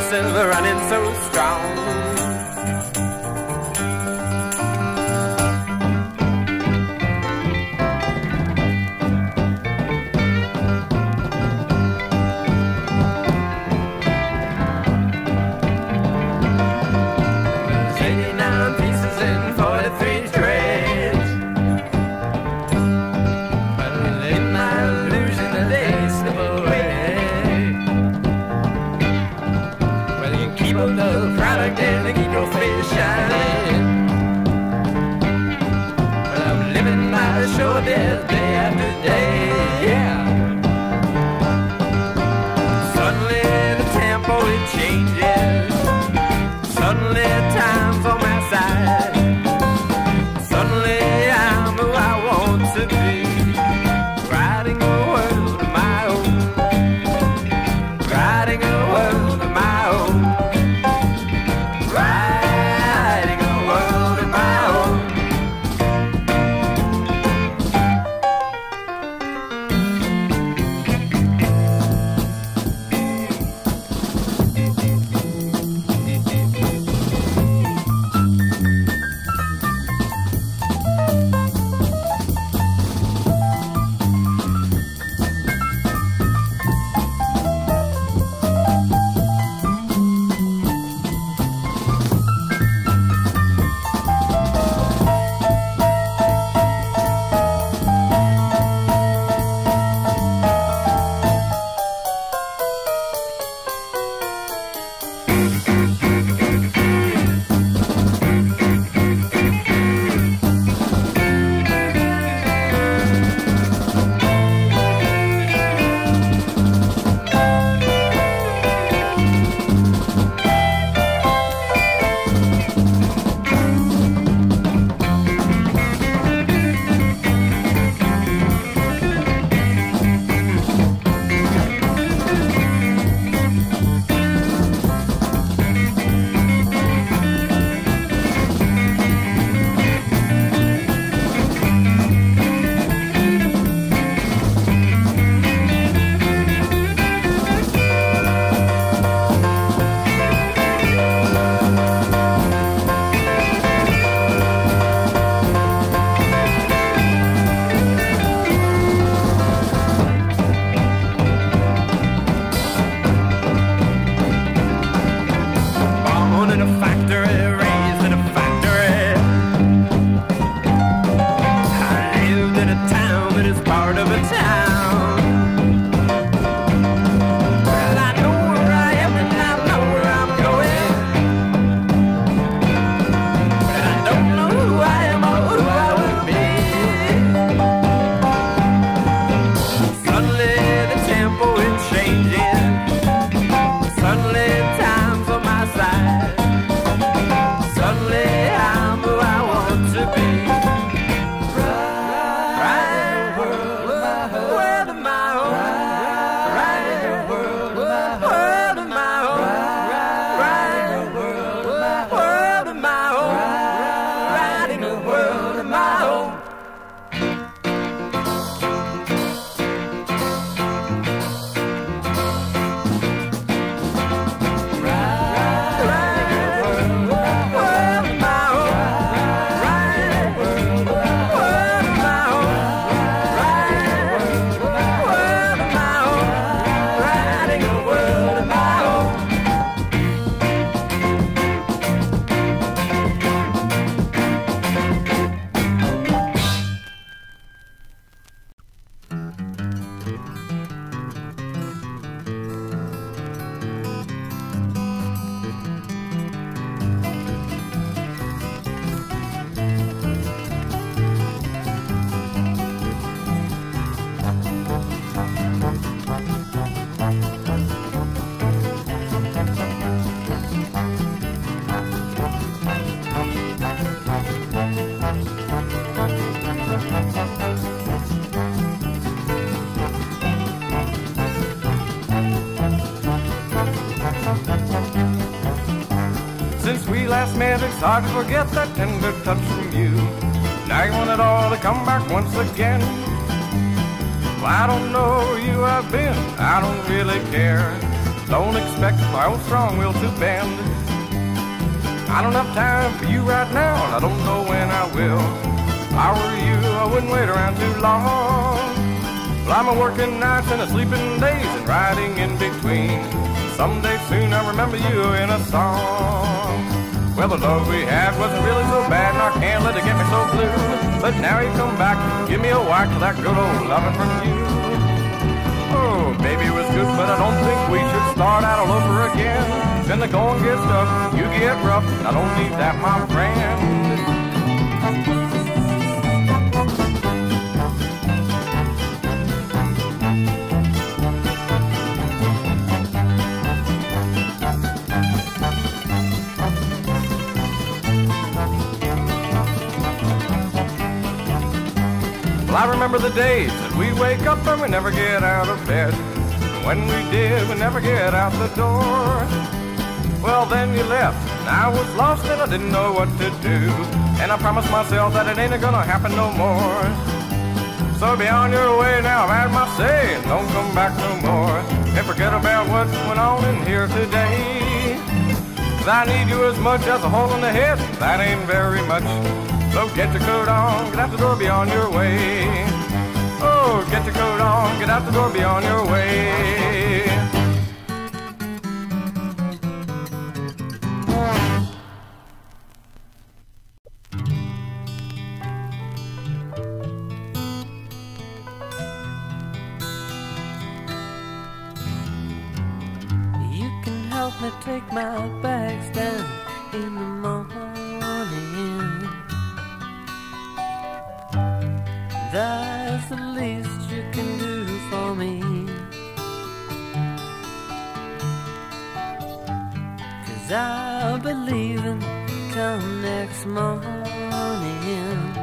yourself running so strong? Hard to forget that tender touch from you. Now you want it all to come back once again. Well, I don't know where you have been, I don't really care. Don't expect my own strong will to bend. I don't have time for you right now, and I don't know when I will. If I were you, I wouldn't wait around too long. Well, I'm a working nights and a sleeping days and riding in between. Someday soon I'll remember you in a song. Well, the love we had wasn't really so bad, and I can't let it get me so blue. But now you come back, give me a whack for that good old loving from you. Oh, baby, it was good, but I don't think we should start out all over again. Then the going gets tough, you get rough, I don't need that, my friend. Remember the days that we wake up and we never get out of bed. And when we did, we never get out the door. Well, then you left, and I was lost and I didn't know what to do. And I promised myself that it ain't gonna happen no more. So be on your way now, I've had my say, and don't come back no more. And forget about what went on in here today. 'Cause I need you as much as a hole in the head, that ain't very much. So get your coat on, get out the door, be on your way. Oh, get your coat on, get out the door, be on your way. That's the least you can do for me. Cause I'll be leaving come next morning.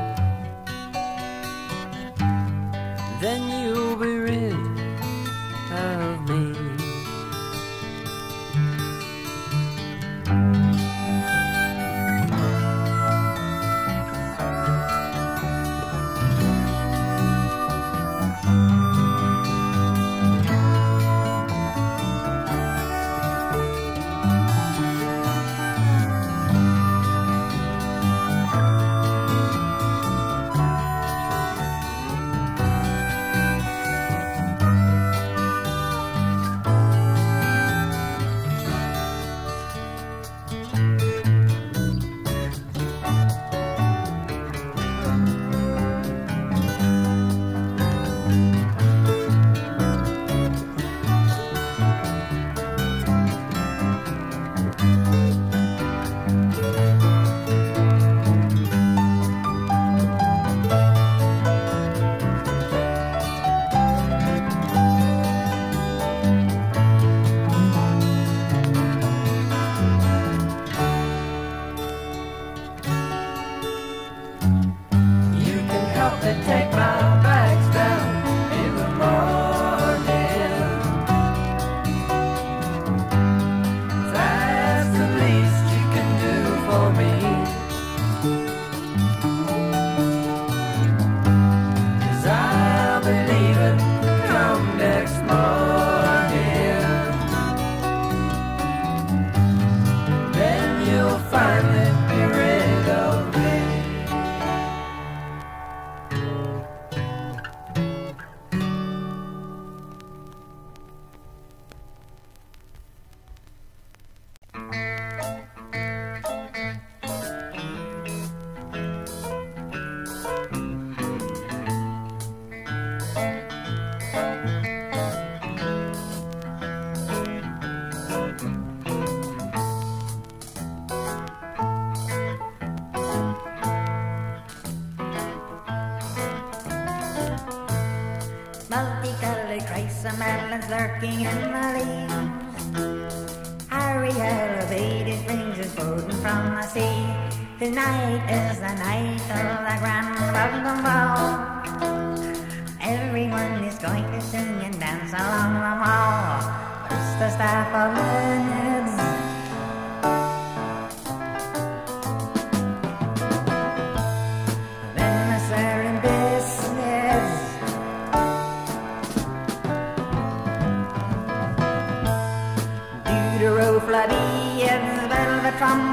Multicolored chrysomelons lurking in the leaves. Harry elevated fringes floating from the sea. Tonight is the night of the grand London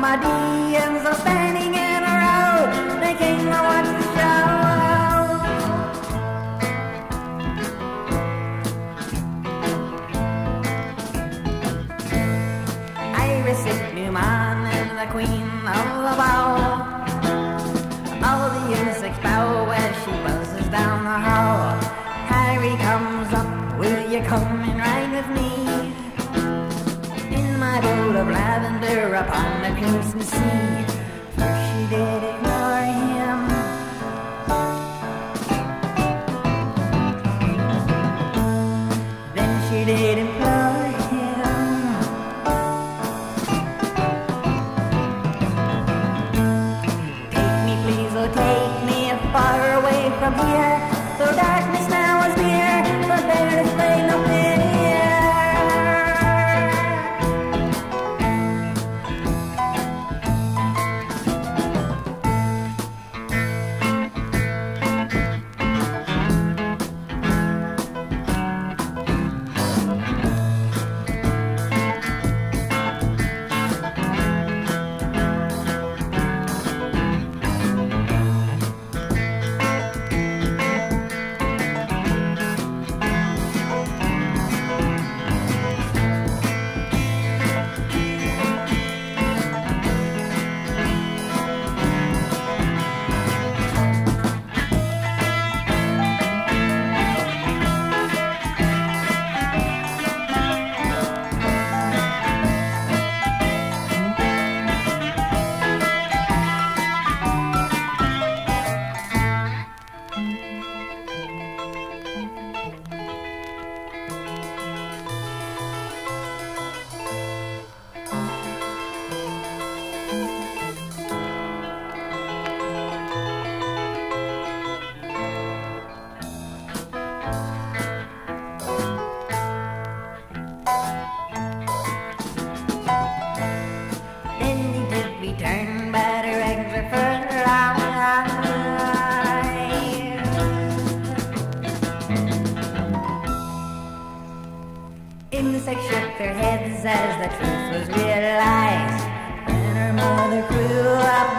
my DMs are standing in a row. They came to watch the show. Iris, Newman, and the Queen of upon the crimson sea. For she did it. Insects shook their heads as the truth was realized. And her mother grew up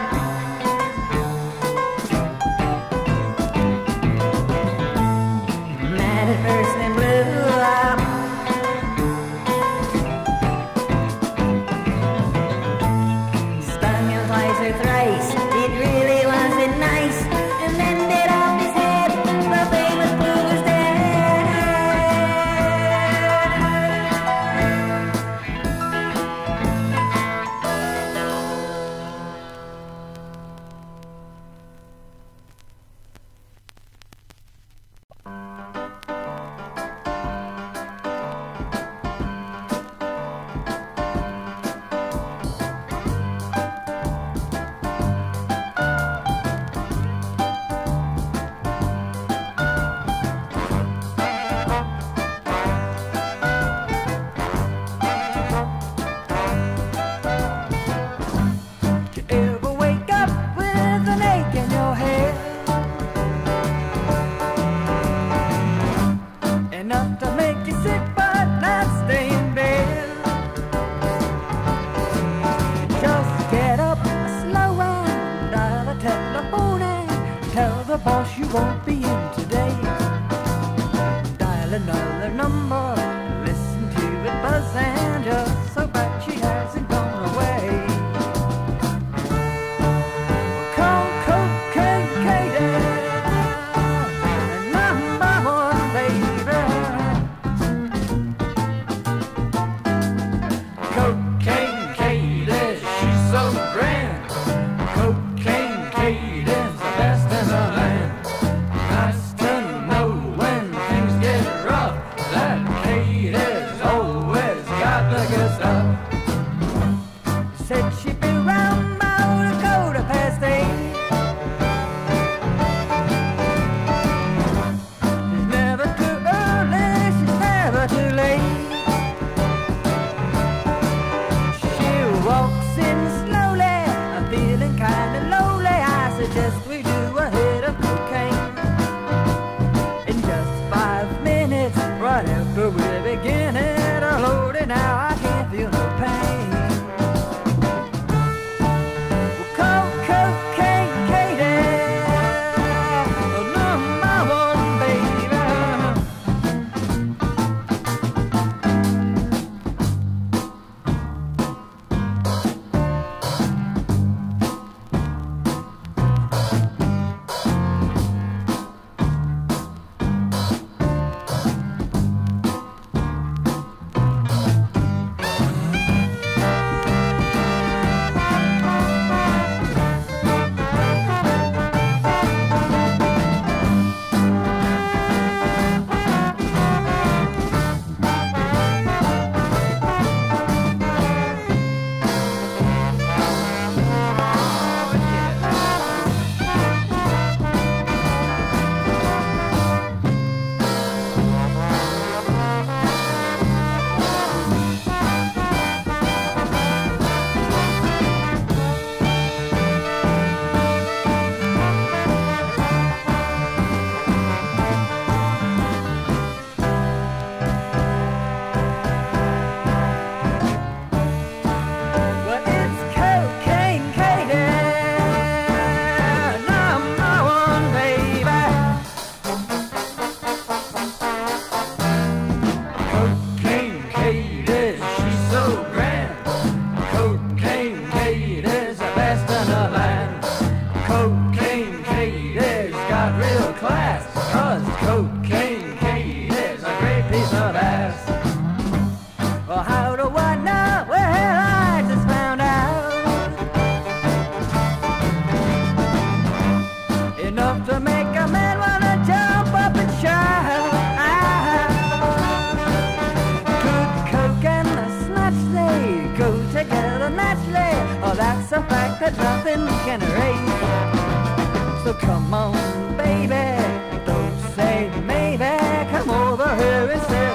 That's a fact that nothing can erase. So come on, baby, don't say maybe. Come over here and say.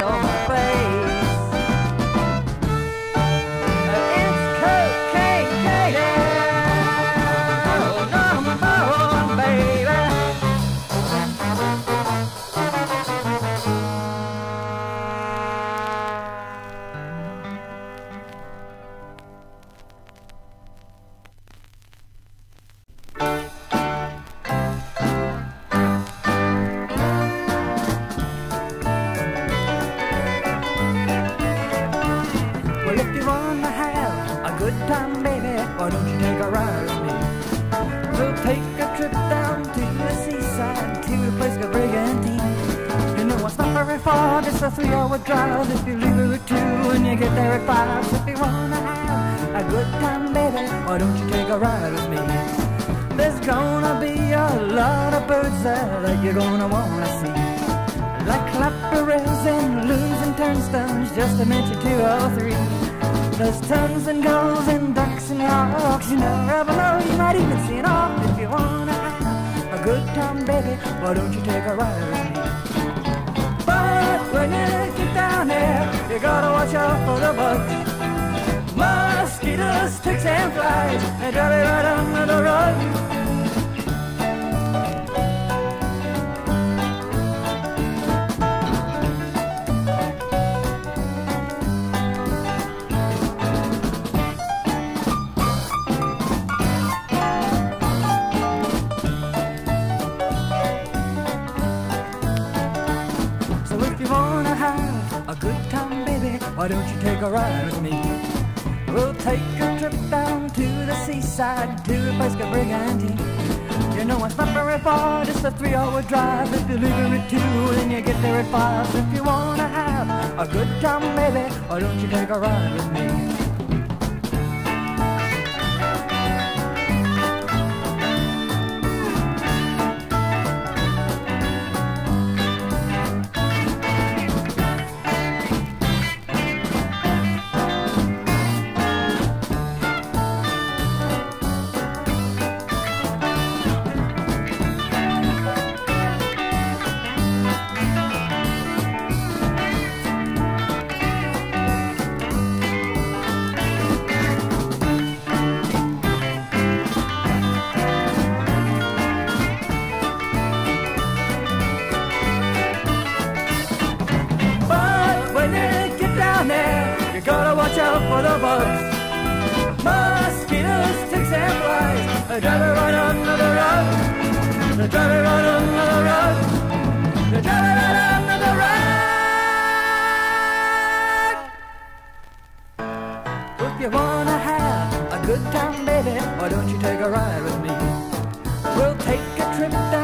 That you're gonna wanna see. Like clapper rails and loons and turnstones, just to mention two or three. There's tons and gulls and ducks and hawks, you know, you might even see an hawk if you wanna have a good time, baby. Why don't you take a ride with me? But when you get down there, you gotta watch out for the bugs. Mosquitoes, ticks and flies, they drive you right under the rug. Baby, why don't you take a ride with me? We'll take a trip down to the seaside to a place called Brigantine. You know it's not very far, just a three-hour drive. If you leave at two, then you get there at five. If you wanna have a good time, baby, why don't you take a ride with me?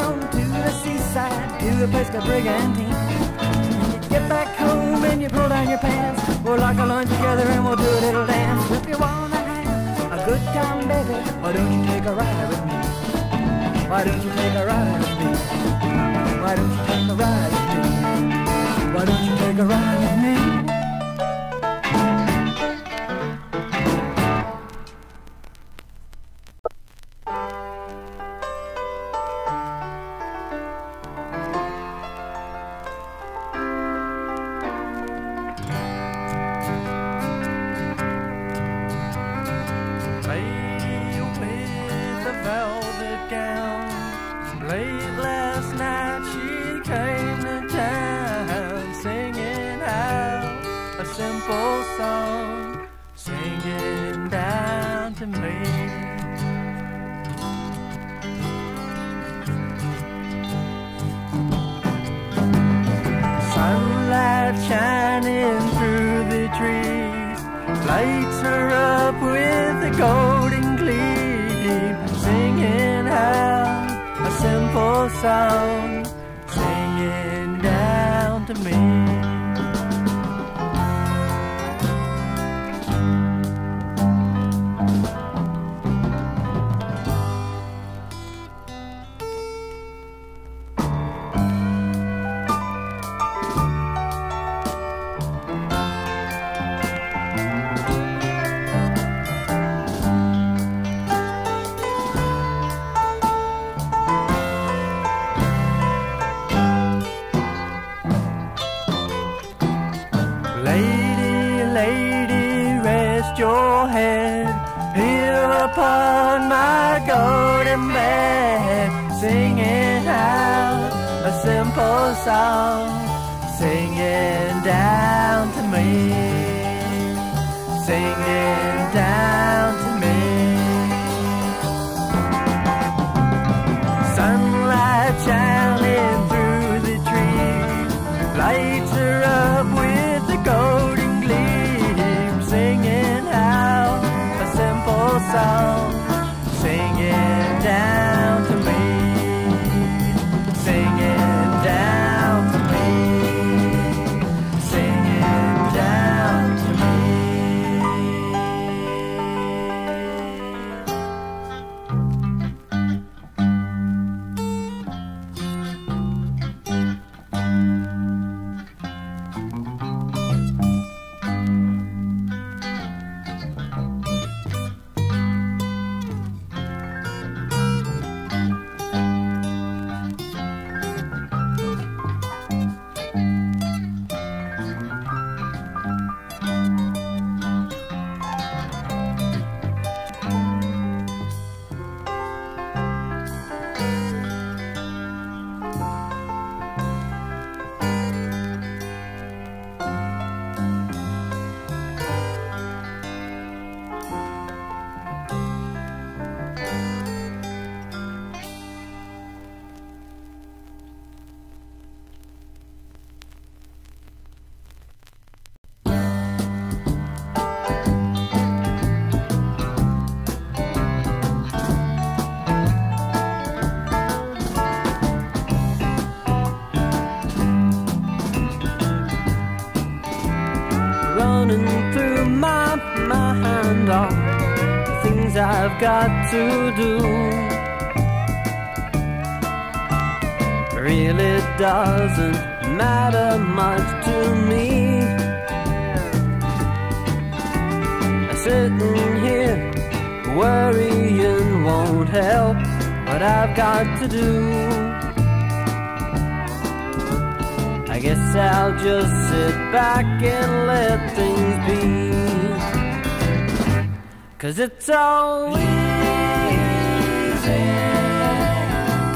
Down to the seaside to a place called Brigantine. Get back home and you pull down your pants. We'll lock a lunch together and we'll do a little dance. If you wanna have a good time, baby, why don't you take a ride with me? Why don't you take a ride with me? Why don't you take a ride with me? Why don't you take a ride with me? Lights her up with a golden gleam, singing out a simple song, singing down to me. Song, singing down to me, singing Got to do. Really doesn't matter much to me. Sitting here worrying won't help what I've got to do. I guess I'll just sit back and let things be. Cause it's so easy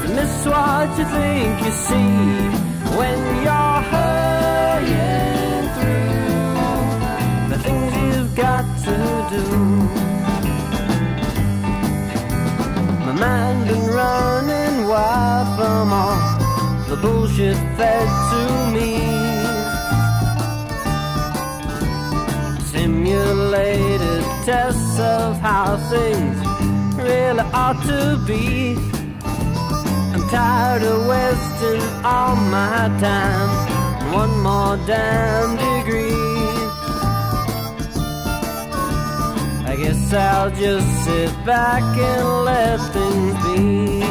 to miss what you think you see when you're hurrying through the things you've got to do. My mind been running wild from all the bullshit fed to me. Things really ought to be. I'm tired of wasting all my time one more damn degree. I guess I'll just sit back and let things be.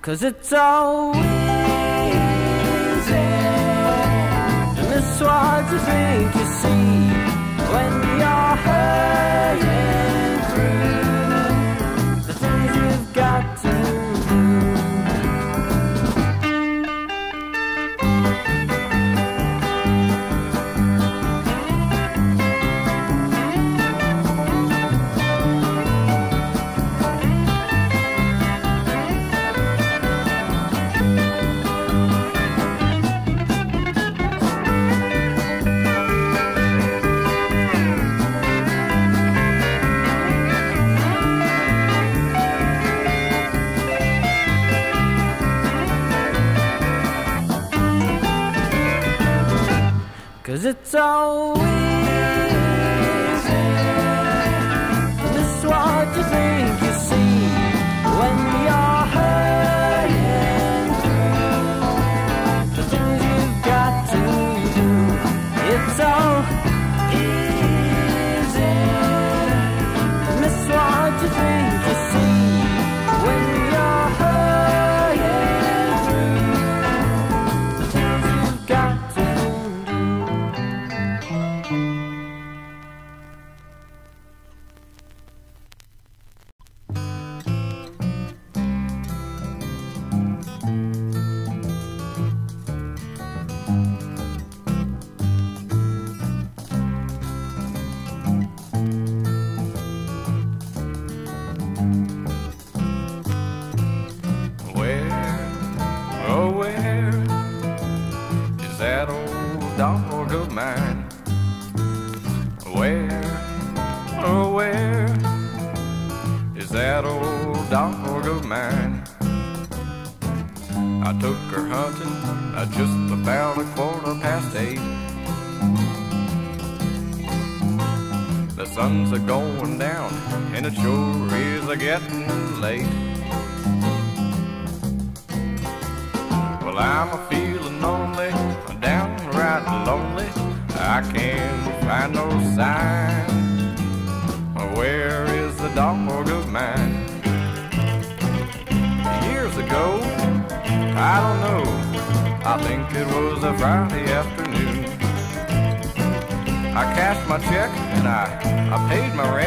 Cause it's so easy to miss what you think you see when hurrying so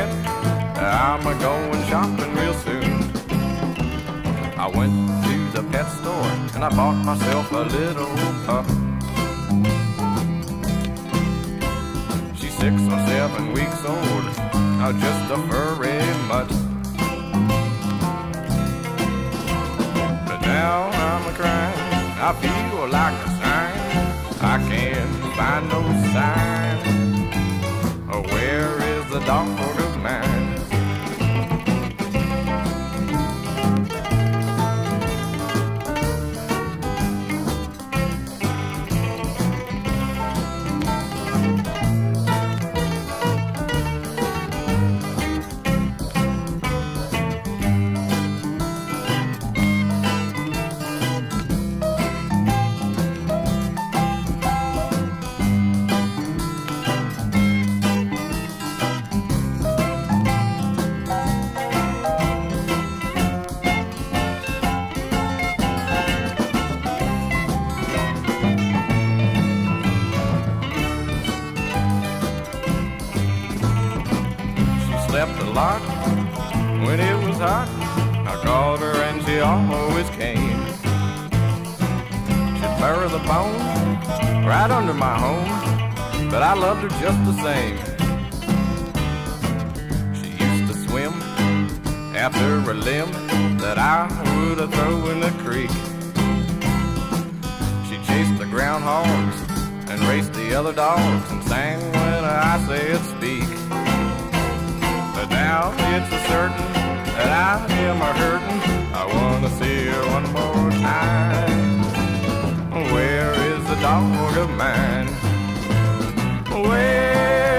I'm a going shopping real soon. I went to the pet store and I bought myself a little pup. She's six or seven weeks old, now just a furry mutt. But now I'm a crying, I feel like a sign. I can't find no sign. Where is the dog of when it was hot. I called her and she always came. She'd bury the bone right under my home, but I loved her just the same. She used to swim after a limb that I would have thrown in the creek. She chased the groundhogs and raced the other dogs and sang when I said speak. Now it's a certain that I am a hurting. I wanna see her one more time. Where is the dog of mine? Where,